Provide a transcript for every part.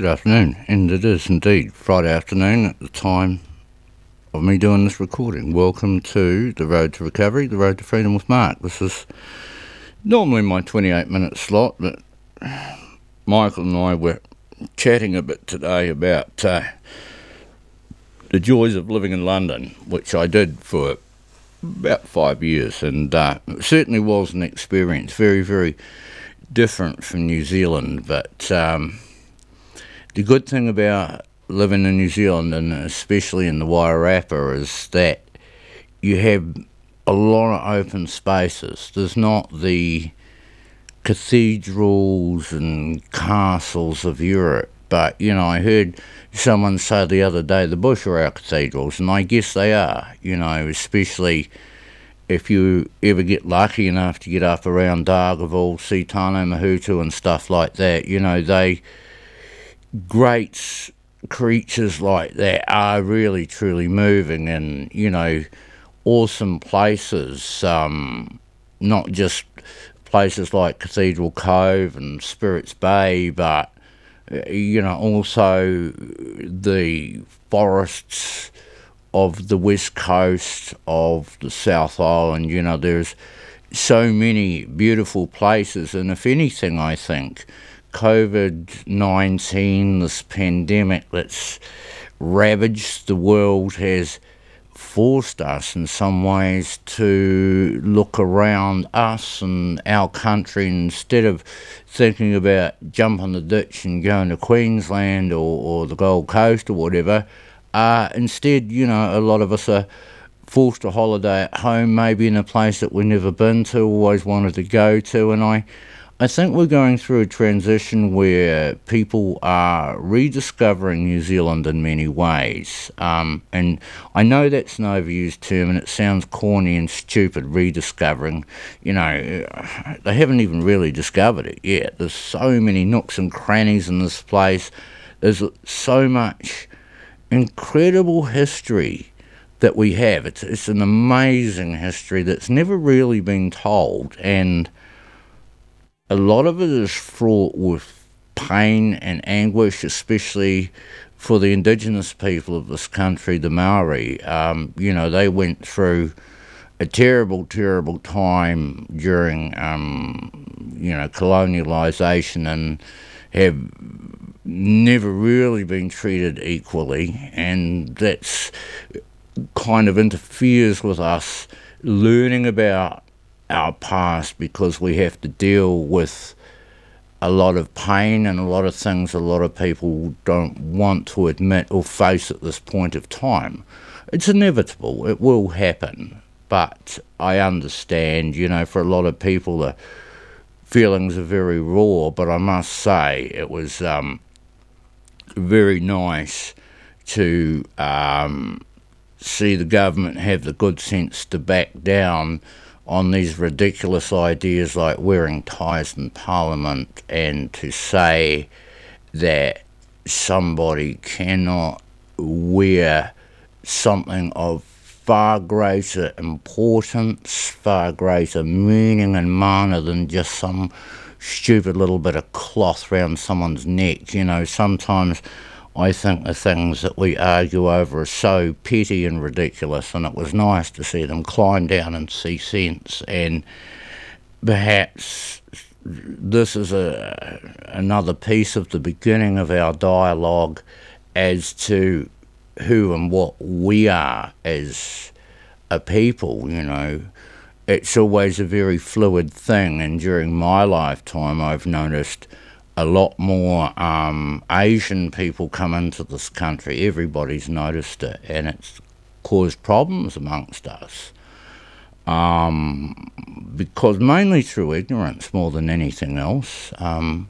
Good afternoon, and it is indeed Friday afternoon at the time of me doing this recording. Welcome to The Road to Recovery, The Road to Freedom with Mark. This is normally my 28 minute slot, but Michael and I were chatting a bit today about uh, the joys of living in London, which I did for about five years, and uh, it certainly was an experience, very, very different from New Zealand, but. Um, the good thing about living in New Zealand and especially in the Wairarapa is that you have a lot of open spaces. There's not the cathedrals and castles of Europe, but you know, I heard someone say the other day the bush are our cathedrals, and I guess they are, you know, especially if you ever get lucky enough to get up around Dargaville, see Tane Mahuta and stuff like that, you know, they great creatures like that are really truly moving and you know awesome places um, not just places like cathedral cove and spirits bay but you know also the forests of the west coast of the south island you know there's so many beautiful places. And if anything i think COVID 19, this pandemic that's ravaged the world, has forced us in some ways to look around us and our country instead of thinking about jumping the ditch and going to Queensland or, or the Gold Coast or whatever. Uh, instead, you know, a lot of us are forced to holiday at home, maybe in a place that we've never been to, always wanted to go to, and I I think we're going through a transition where people are rediscovering New Zealand in many ways. Um, and I know that's an overused term and it sounds corny and stupid, rediscovering. You know, they haven't even really discovered it yet. There's so many nooks and crannies in this place, there's so much incredible history that we have. It's, it's an amazing history that's never really been told. And a lot of it is fraught with pain and anguish, especially for the indigenous people of this country, the Maori. Um, you know, they went through a terrible, terrible time during, um, you know, colonialisation and have never really been treated equally, and that's kind of interferes with us learning about our past because we have to deal with a lot of pain and a lot of things a lot of people don't want to admit or face at this point of time. It's inevitable, it will happen, but I understand, you know, for a lot of people the feelings are very raw, but I must say it was um, very nice to um, see the government have the good sense to back down on these ridiculous ideas like wearing ties in Parliament and to say that somebody cannot wear something of far greater importance, far greater meaning and mana than just some stupid little bit of cloth round someone's neck. You know, sometimes I think the things that we argue over are so petty and ridiculous, and it was nice to see them climb down and see sense. And perhaps this is a another piece of the beginning of our dialogue as to who and what we are as a people. You know, it's always a very fluid thing, and during my lifetime, I've noticed a lot more um, Asian people come into this country. Everybody's noticed it, and it's caused problems amongst us. Um, because mainly through ignorance more than anything else. Um,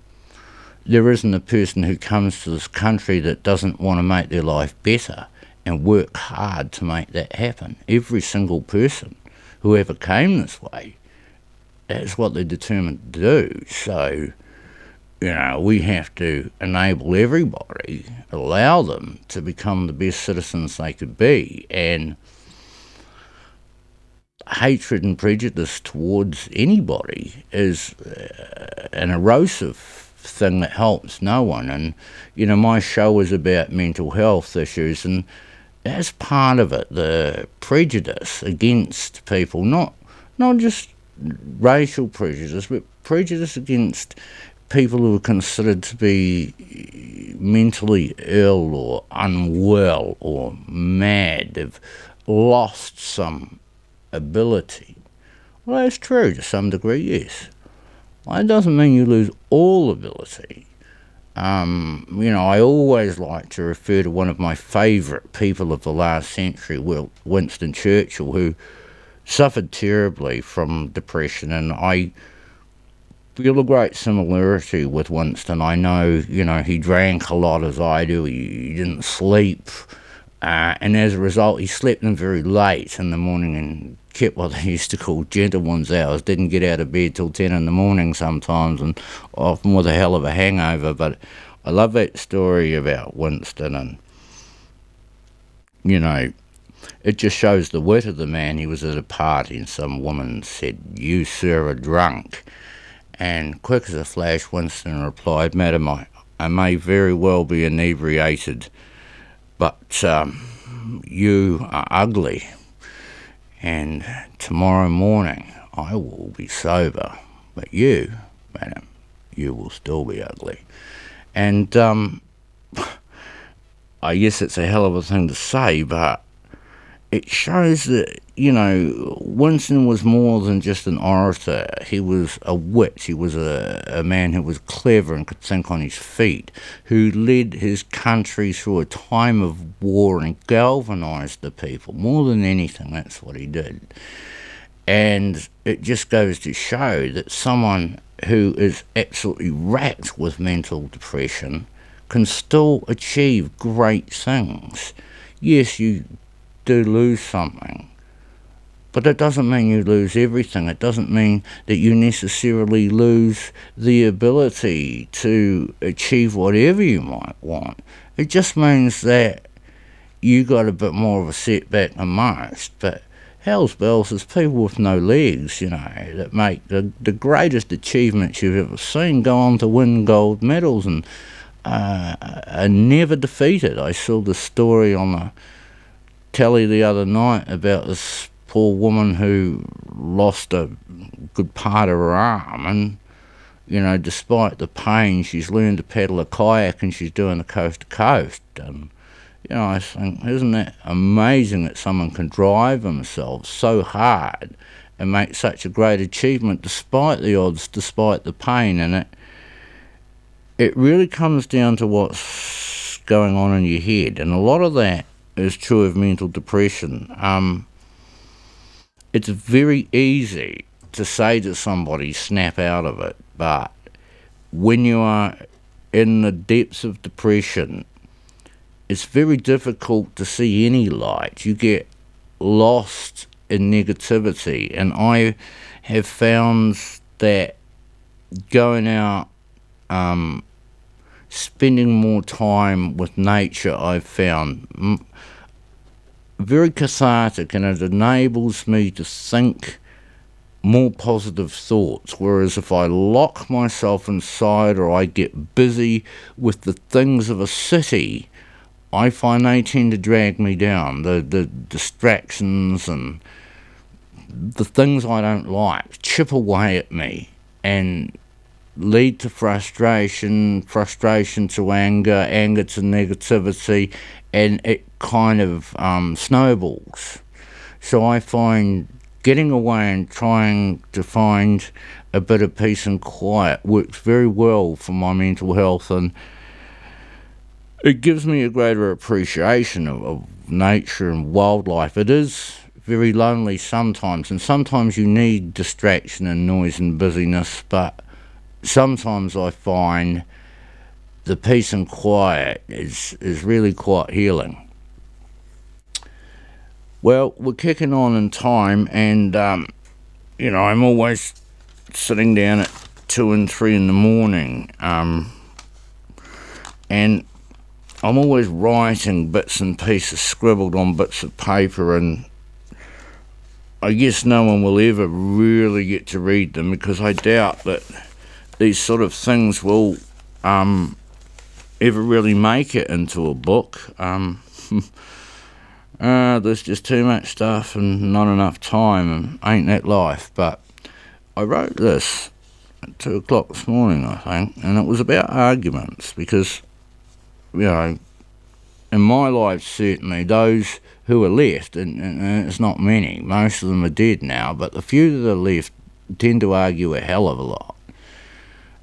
there isn't a person who comes to this country that doesn't want to make their life better and work hard to make that happen. Every single person who ever came this way, that's what they're determined to do. So, you know, we have to enable everybody, allow them to become the best citizens they could be. And hatred and prejudice towards anybody is uh, an erosive thing that helps no one. And, you know, my show is about mental health issues, and that's part of it the prejudice against people, not, not just racial prejudice, but prejudice against people who are considered to be mentally ill or unwell or mad. They've lost some ability. Well, that's true to some degree, yes. It doesn't mean you lose all ability. Um, you know, I always like to refer to one of my favourite people of the last century, Winston Churchill, who suffered terribly from depression, and I feel a great similarity with Winston. I know, you know, he drank a lot as I do. He, he didn't sleep, uh, and as a result, he slept in very late in the morning and kept what they used to call gentleman's hours. Didn't get out of bed till ten in the morning sometimes, and often with a hell of a hangover. But I love that story about Winston, and you know, it just shows the wit of the man. He was at a party, and some woman said, "You sir are drunk." And quick as a flash, Winston replied, Madam, I, I may very well be inebriated, but um, you are ugly. And tomorrow morning I will be sober, but you, madam, you will still be ugly. And um, I guess it's a hell of a thing to say, but it shows that you know Winston was more than just an orator. He was a wit. He was a, a man who was clever and could think on his feet, who led his country through a time of war and galvanised the people. More than anything, that's what he did. And it just goes to show that someone who is absolutely racked with mental depression can still achieve great things. Yes, you do lose something. But that doesn't mean you lose everything. It doesn't mean that you necessarily lose the ability to achieve whatever you might want. It just means that you got a bit more of a setback than most. But hell's bells, there's people with no legs, you know, that make the, the greatest achievements you've ever seen go on to win gold medals and uh, are never defeated. I saw the story on the telly the other night about this poor woman who lost a good part of her arm and you know despite the pain she's learned to paddle a kayak and she's doing the coast to coast. And you know I think isn't it amazing that someone can drive themselves so hard and make such a great achievement despite the odds despite the pain? And it it really comes down to what's going on in your head. And a lot of that is true of mental depression. Um, it's very easy to say to somebody, snap out of it, but when you are in the depths of depression, it's very difficult to see any light. You get lost in negativity, and I have found that going out um, spending more time with nature, I've found very cathartic and it enables me to think more positive thoughts. Whereas if I lock myself inside or I get busy with the things of a city, I find they tend to drag me down. The, the distractions and the things I don't like chip away at me. And lead to frustration, frustration to anger, anger to negativity, and it kind of um, snowballs. So I find getting away and trying to find a bit of peace and quiet works very well for my mental health and it gives me a greater appreciation of, of nature and wildlife. It is very lonely sometimes, and sometimes you need distraction and noise and busyness, but sometimes I find the peace and quiet is, is really quite healing. Well, we're kicking on in time, and um, you know, I'm always sitting down at two and three in the morning, um, and I'm always writing bits and pieces scribbled on bits of paper, and I guess no one will ever really get to read them because I doubt that these sort of things will um, ever really make it into a book. Um, uh, there's just too much stuff and not enough time, and ain't that life? But I wrote this at two o'clock this morning, I think, and it was about arguments because, you know, in my life, certainly, those who are left, and, and, it's not many, most of them are dead now, but the few that are left tend to argue a hell of a lot.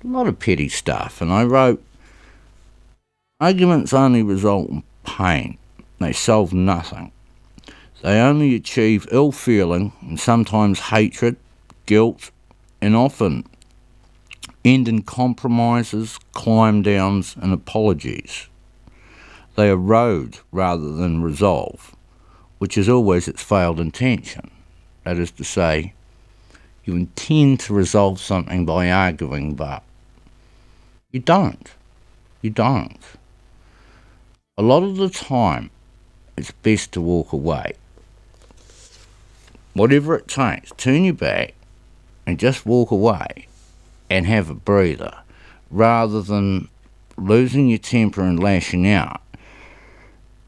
A lot of petty stuff, and I wrote arguments only result in pain, they solve nothing. They only achieve ill feeling and sometimes hatred, guilt, and often end in compromises, climb downs, and apologies. They erode rather than resolve, which is always its failed intention. That is to say, you intend to resolve something by arguing, but you don't. You don't. A lot of the time, it's best to walk away. Whatever it takes, turn your back and just walk away and have a breather rather than losing your temper and lashing out.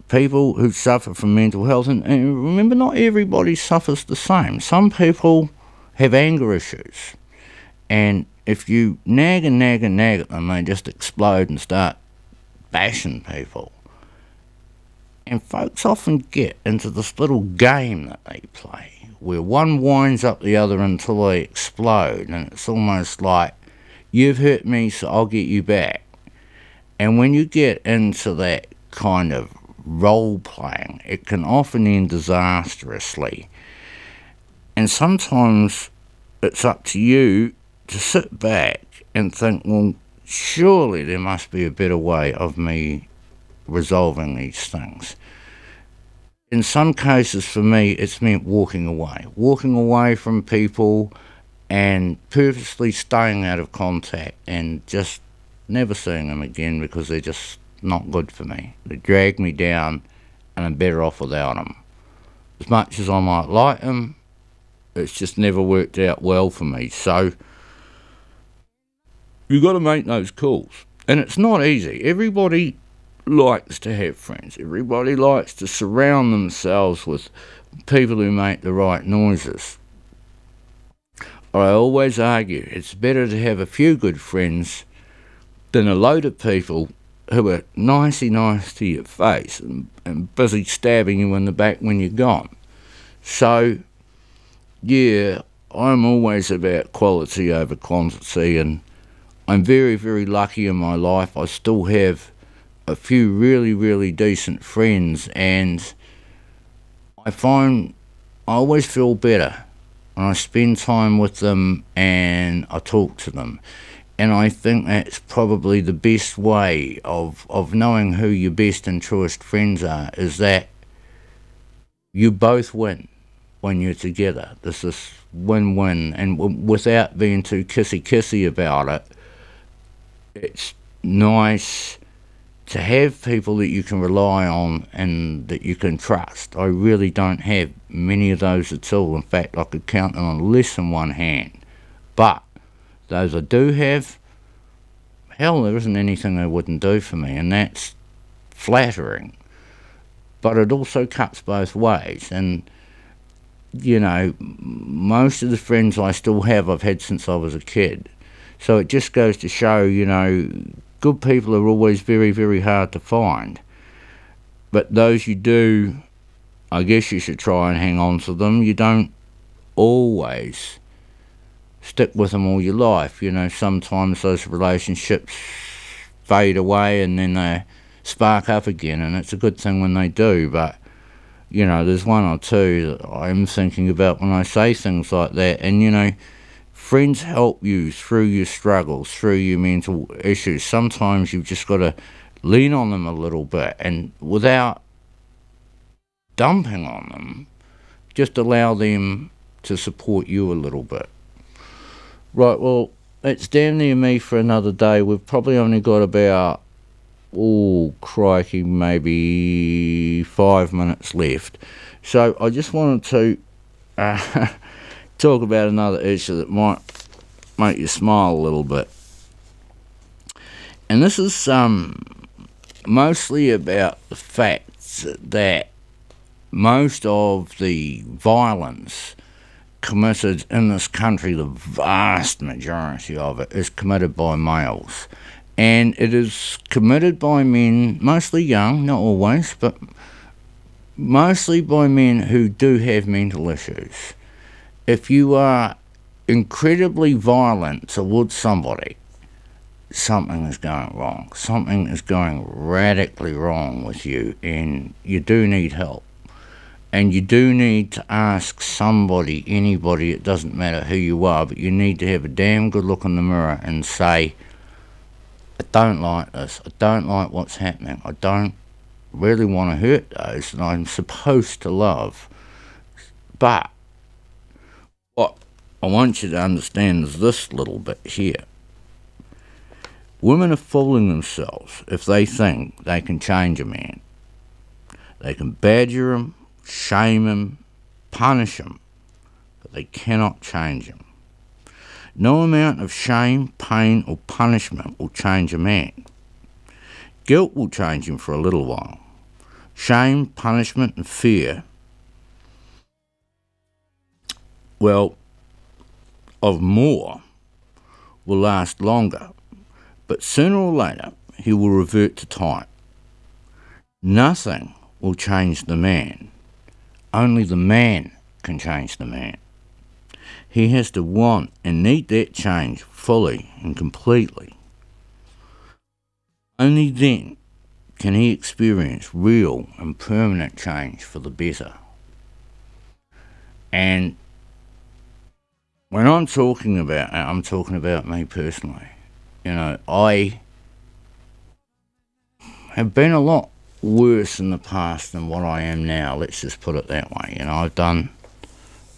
People who suffer from mental health, and, and remember, not everybody suffers the same. Some people have anger issues, and if you nag and nag and nag at them, they just explode and start bashing people. And folks often get into this little game that they play where one winds up the other until they explode, and it's almost like, you've hurt me, so I'll get you back. And when you get into that kind of role playing, it can often end disastrously. And sometimes it's up to you to sit back and think, well, surely there must be a better way of me resolving these things in some cases for me, it's meant walking away, walking away from people and purposely staying out of contact and just never seeing them again because they're just not good for me. They drag me down and I'm better off without them. As much as I might like them, it's just never worked out well for me. So you've got to make those calls. And it's not easy. Everybody likes to have friends. Everybody likes to surround themselves with people who make the right noises. I always argue it's better to have a few good friends than a load of people who are nicey nice to your face and, and busy stabbing you in the back when you're gone. So, yeah, I'm always about quality over quantity, and I'm very, very lucky in my life. I still have a few really, really decent friends, and I find I always feel better when I spend time with them and I talk to them. And I think that's probably the best way of, of knowing who your best and truest friends are is that you both win when you're together. This is win win, and w- without being too kissy kissy about it, it's nice to have people that you can rely on and that you can trust. I really don't have many of those at all. In fact, I could count them on less than one hand. But those I do have, hell, there isn't anything they wouldn't do for me, and that's flattering. But it also cuts both ways, and you know, most of the friends I still have, I've had since I was a kid. So it just goes to show, you know, good people are always very, very hard to find. But those you do, I guess you should try and hang on to them. You don't always stick with them all your life. You know, sometimes those relationships fade away and then they spark up again, and it's a good thing when they do. But you know, there's one or two that I'm thinking about when I say things like that, and you know Friends help you through your struggles, through your mental issues. Sometimes you've just got to lean on them a little bit and without dumping on them, just allow them to support you a little bit. Right, well, it's damn near me for another day. We've probably only got about, oh, crikey, maybe five minutes left. So I just wanted to. Uh, talk about another issue that might make you smile a little bit. and this is um, mostly about the fact that most of the violence committed in this country, the vast majority of it, is committed by males. And it is committed by men, mostly young, not always, but mostly by men who do have mental issues. If you are incredibly violent towards somebody, something is going wrong. Something is going radically wrong with you, and you do need help. And you do need to ask somebody, anybody, it doesn't matter who you are, but you need to have a damn good look in the mirror and say, I don't like this. I don't like what's happening. I don't really want to hurt those that I'm supposed to love. But what I want you to understand is this little bit here. Women are fooling themselves if they think they can change a man. They can badger him, shame him, punish him, but they cannot change him. No amount of shame, pain, or punishment will change a man. Guilt will change him for a little while. Shame, punishment, and fear, well, of more, will last longer, but sooner or later he will revert to type. Nothing will change the man only the man can change the man. He has to want and need that change fully and completely. Only then can he experience real and permanent change for the better. And when I'm talking about I'm talking about me personally. You know, I have been a lot worse in the past than what I am now. Let's just put it that way. You know, I've done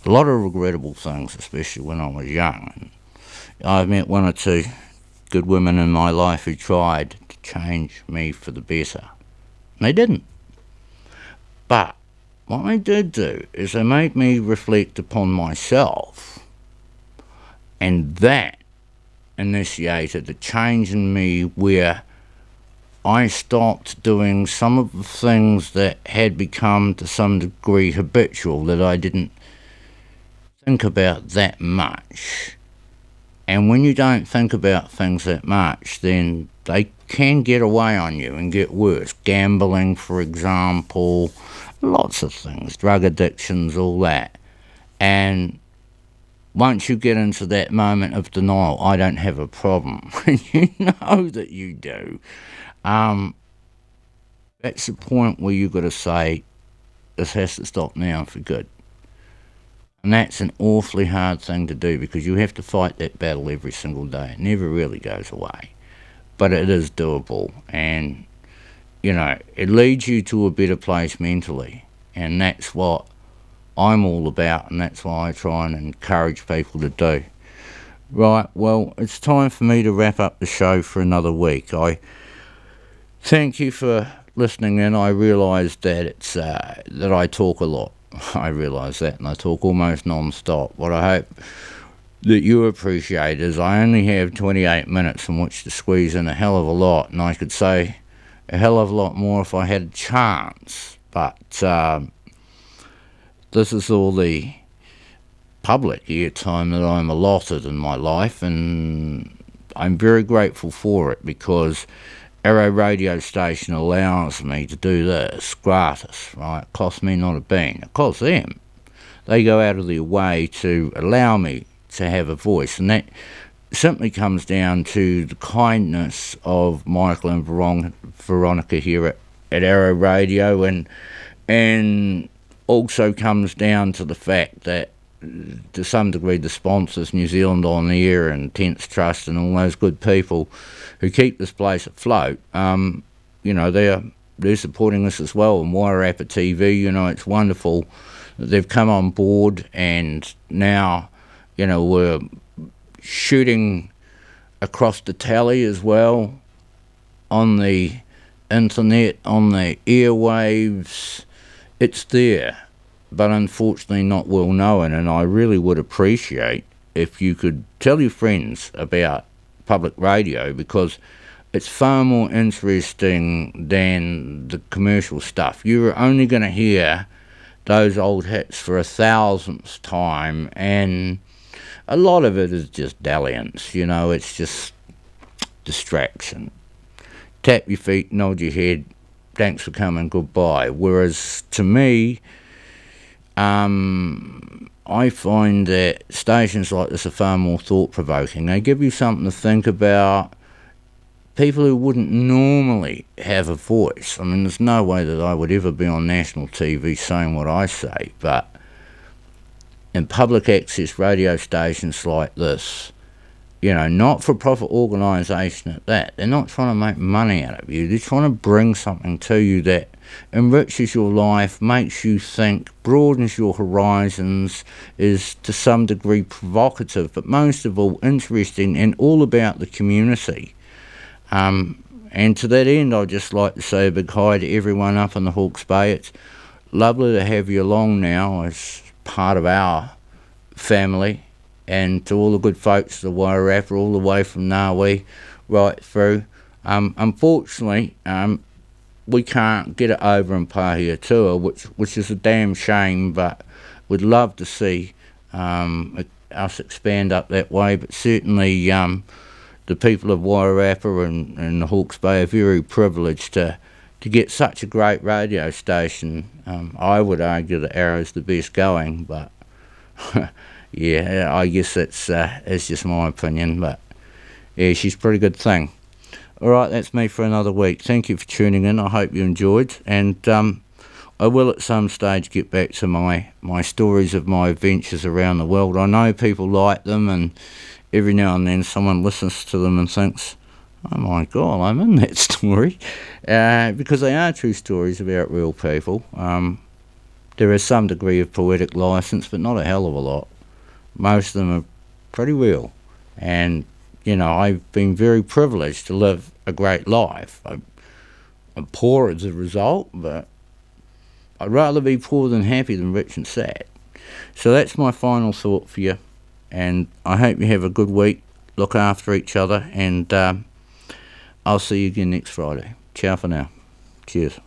a lot of regrettable things, especially when I was young. And I've met one or two good women in my life who tried to change me for the better. They didn't. But what they did do is they made me reflect upon myself, and that initiated a change in me where I stopped doing some of the things that had become to some degree habitual that I didn't think about that much. And when you don't think about things that much, then they can get away on you and get worse. Gambling, for example, lots of things, drug addictions, all that. And once you get into that moment of denial, I don't have a problem. you know that you do. Um, that's the point where you've got to say, this has to stop now for good. And that's an awfully hard thing to do because you have to fight that battle every single day. It never really goes away. But it is doable. And, you know, it leads you to a better place mentally. And that's what I'm all about. And that's why I try and encourage people to do. Right, well, it's time for me to wrap up the show for another week. I Thank you for listening in. I realise that it's uh, that I talk a lot. I realise that, and I talk almost non-stop. What I hope that you appreciate is I only have 28 minutes in which to squeeze in a hell of a lot, and I could say a hell of a lot more if I had a chance. But um, this is all the public airtime that I'm allotted in my life, and I'm very grateful for it because Arrow radio station allows me to do this gratis, right? It costs me not a bean. It costs them. They go out of their way to allow me to have a voice, and that simply comes down to the kindness of Michael and Veronica here at, at Arrow Radio, and and also comes down to the fact that to some degree the sponsors, New Zealand On the Air and Tents Trust and all those good people who keep this place afloat, um, you know, they're they're supporting us as well. And Wairarapa TV, you know, it's wonderful that they've come on board and now, you know, we're shooting across the tally as well on the internet, on the airwaves. It's there, but unfortunately not well known. And I really would appreciate if you could tell your friends about public radio because it's far more interesting than the commercial stuff. You're only going to hear those old hits for a thousandth time, and a lot of it is just dalliance. You know, it's just distraction. Tap your feet, nod your head, thanks for coming, goodbye. Whereas to me, um, I find that stations like this are far more thought provoking. They give you something to think about. People who wouldn't normally have a voice. I mean, there's no way that I would ever be on national TV saying what I say, but in public access radio stations like this, you know, not for profit organisation at that, they're not trying to make money out of you. They're trying to bring something to you that enriches your life, makes you think, broadens your horizons, is to some degree provocative, but most of all interesting and all about the community. Um, and to that end, I'd just like to say a big hi to everyone up in the Hawke's Bay. It's lovely to have you along now as part of our family, and to all the good folks, the Wairarapa, all the way from Ngawi right through. Um, unfortunately, um, we can't get it over in Pahiatua, which which is a damn shame. But we'd love to see um, us expand up that way. But certainly, um, the people of Wairarapa and, and the Hawke's Bay are very privileged to to get such a great radio station. Um, I would argue that Arrow's the best going, but yeah, I guess that's uh, that's just my opinion. But yeah, she's a pretty good thing. All right, that's me for another week. Thank you for tuning in. I hope you enjoyed, and um, I will at some stage get back to my my stories of my adventures around the world. I know people like them, and every now and then someone listens to them and thinks, "Oh my God, I'm in that story," uh, because they are true stories about real people. Um, there is some degree of poetic license, but not a hell of a lot most of them are pretty real. And, you know, I've been very privileged to live a great life. I, I'm poor as a result, but I'd rather be poor than happy than rich and sad. So that's my final thought for you. And I hope you have a good week. Look after each other. And um, I'll see you again next Friday. Ciao for now. Cheers.